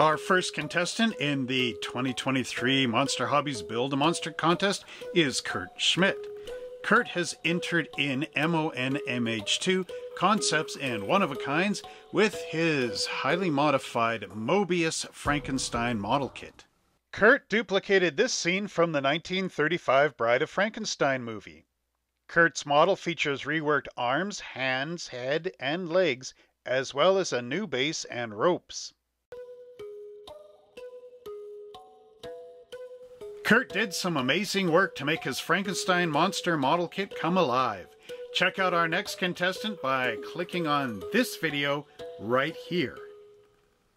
Our first contestant in the 2023 Monster Hobbies Build a Monster contest is Curt Schmidt. Curt has entered in MONMH2 concepts and one of a kinds with his highly modified Moebius Frankenstein model kit. Curt duplicated this scene from the 1935 Bride of Frankenstein movie. Curt's model features reworked arms, hands, head, and legs, as well as a new base and ropes. Curt did some amazing work to make his Frankenstein monster model kit come alive. Check out our next contestant by clicking on this video right here.